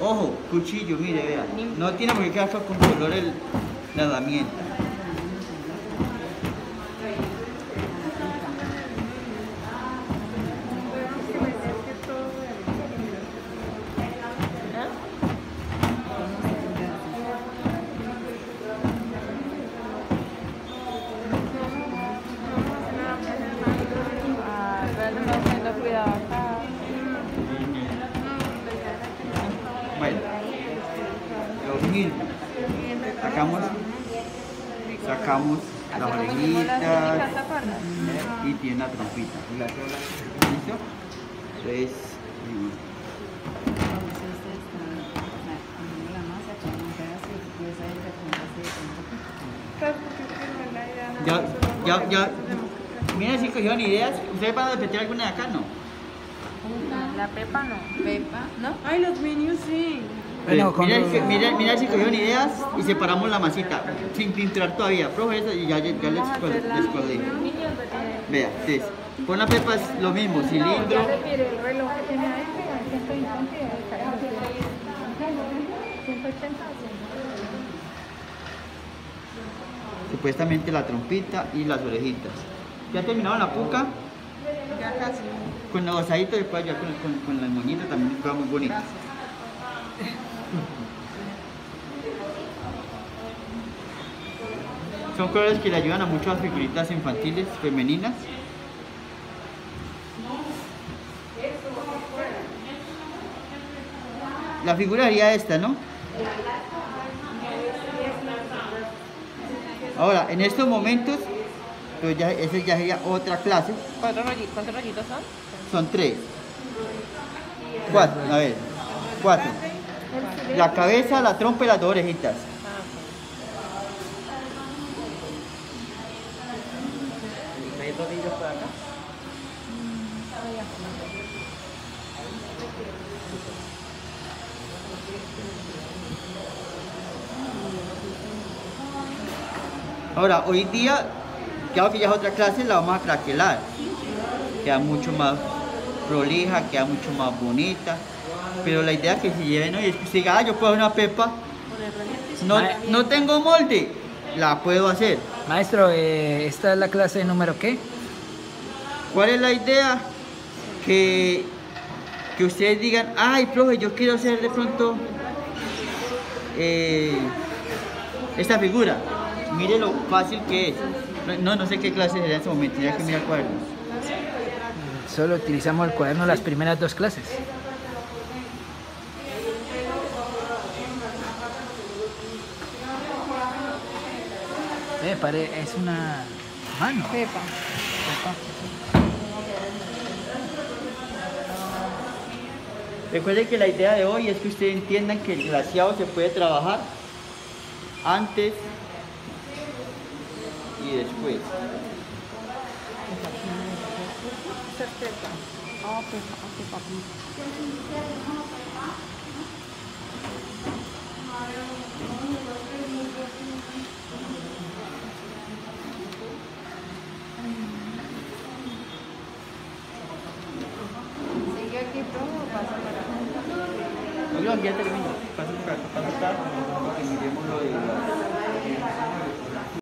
Ojo, cuchillo, mire, vea. No tiene por qué quedar con color el, la herramienta. Bueno, lo mismo. Sacamos, sacamos las orejitas y tiene una trompita. ¿Listo? Entonces, mm, Pues, la ya, ya, ya. Miren si cogieron ideas. ¿Ustedes van a repetir alguna de acá? No. La pepa no. Pepa, ¿no? Ay, los minions sí. Bueno, miren, los- si- miren, miren si cogieron ideas y separamos la masita. Sin pinturar todavía. Profe, eso y ya, ya les, les Vea, entonces, con la pepa es lo mismo, cilindro. ya le tiré el reloj que tiene ahí, pero hay 150 y ahí está. 180. supuestamente la trompita y las orejitas. ¿Ya terminaron la puca? Ya casi. Con los osaditos después ya con, con, con la moñita también queda muy bonito. Son colores que le ayudan a muchas figuritas infantiles, femeninas. La figura haría esta, ¿no? Ahora, en estos momentos, pues ya, esa ya sería otra clase. ¿Cuántos rollitos, ¿Cuántos rollitos son? Son tres. Cuatro, a ver. Cuatro. La cabeza, la trompa y las dos orejitas. ¿Hay rodillos por acá? Ahora, hoy día, claro que ya es otra clase, la vamos a craquelar. Queda mucho más prolija, queda mucho más bonita. Pero la idea es que si lleven hoy es que si diga, "Ah, yo puedo hacer una pepa, no, no tengo molde, la puedo hacer. Maestro, eh, ¿esta es la clase número qué? ¿Cuál es la idea? Que, que ustedes digan, ay, profe, yo quiero hacer de pronto eh, esta figura. Mire lo fácil que es. No, no sé qué clase sería en ese momento, ya que mirar cuadernos. Solo utilizamos el cuaderno las primeras dos clases. Eh, pare, es una mano. Pepa. Recuerden que la idea de hoy es que ustedes entiendan que el glaseado se puede trabajar antes pepa. Ah, pepa, ah, pepa. ¿Sigue aquí, profe, o pasa para acá? Ya por acá, para